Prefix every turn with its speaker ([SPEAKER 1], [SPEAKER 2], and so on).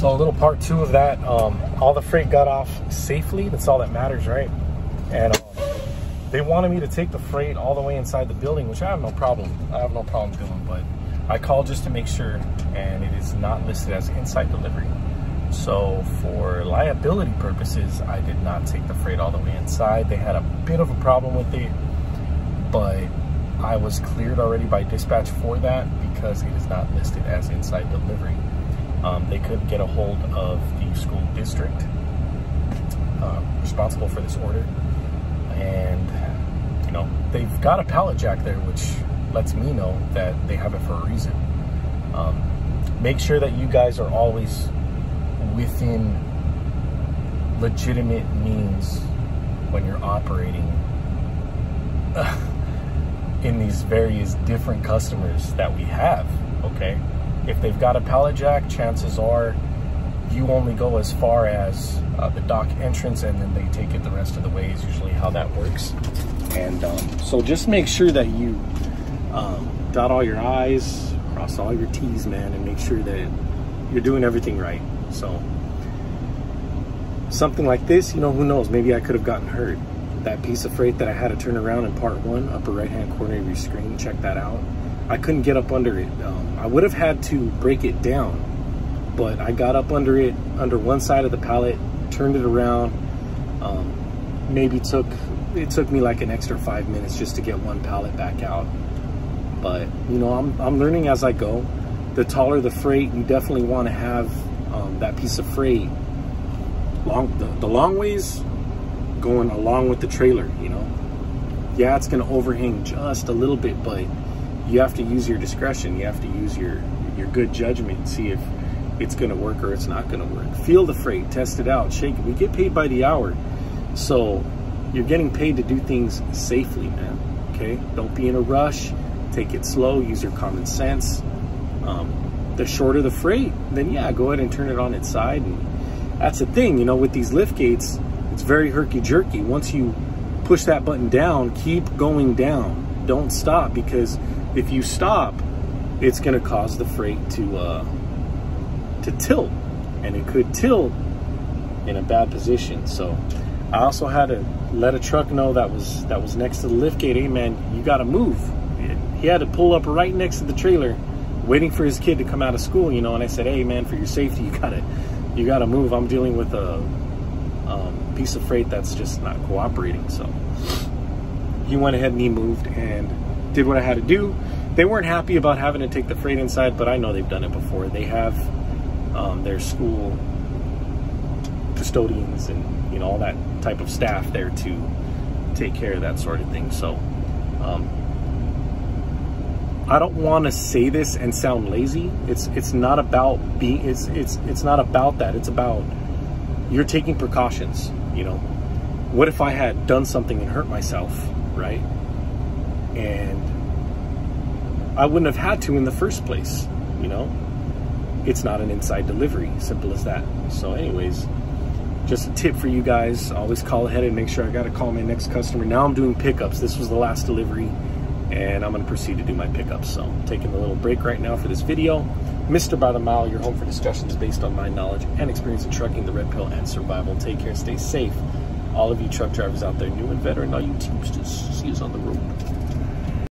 [SPEAKER 1] So a little part two of that, um, all the freight got off safely. That's all that matters, right? And um, they wanted me to take the freight all the way inside the building, which I have no problem. I have no problem doing, but I called just to make sure, and it is not listed as inside delivery. So for liability purposes, I did not take the freight all the way inside. They had a bit of a problem with it, but I was cleared already by dispatch for that because it is not listed as inside delivery. Um, they couldn't get a hold of the school district uh, responsible for this order. And, you know, they've got a pallet jack there, which lets me know that they have it for a reason. Um, make sure that you guys are always within legitimate means when you're operating in these various different customers that we have, okay? If they've got a pallet jack, chances are you only go as far as uh, the dock entrance and then they take it the rest of the way is usually how that works. And um, so just make sure that you um, dot all your I's, cross all your T's, man, and make sure that you're doing everything right. So something like this, you know, who knows? Maybe I could have gotten hurt. That piece of freight that I had to turn around in part one, upper right hand corner of your screen, check that out. I couldn't get up under it. Um, I would have had to break it down, but I got up under it, under one side of the pallet, turned it around. Um, maybe took, it took me like an extra five minutes just to get one pallet back out. But, you know, I'm, I'm learning as I go. The taller the freight, you definitely want to have um, that piece of freight long the, the long ways going along with the trailer you know yeah it's going to overhang just a little bit but you have to use your discretion. You have to use your your good judgment and see if it's going to work or it's not going to work. Feel the freight test it out shake it. We get paid by the hour so you're getting paid to do things safely man okay? Don't be in a rush. Take it slow. Use your common sense. Um, the shorter the freight then yeah go ahead and turn it on its side. And that's the thing, you know, with these lift gates, it's very herky jerky. Once you push that button down, keep going down. Don't stop because if you stop, it's going to cause the freight to uh, to tilt, and it could tilt in a bad position. So I also had to let a truck know that was that was next to the lift gate. Hey man, you got to move. He had to pull up right next to the trailer, waiting for his kid to come out of school. You know, and I said, hey man, for your safety, you got to you got to move. I'm dealing with a um, piece of freight that's just not cooperating. So he went ahead and he moved and did what I had to do. They weren't happy about having to take the freight inside, but I know they've done it before. They have um, their school custodians and you know all that type of staff there to take care of that sort of thing. So um, I don't want to say this and sound lazy. It's it's not about being it's it's it's not about that. It's about you're taking precautions, you know. What if I had done something and hurt myself, right? And I wouldn't have had to in the first place, you know. It's not an inside delivery, simple as that. So anyways, just a tip for you guys, always call ahead and make sure I got to call my next customer. Now I'm doing pickups. This was the last delivery and I'm to proceed to do my pickups. So I'm taking a little break right now for this video. Mr. By the Mile, your home for discussions based on my knowledge and experience in trucking, the red pill, and survival. Take care, stay safe. All of you truck drivers out there, new and veteran, all you teamsters, see us on the road.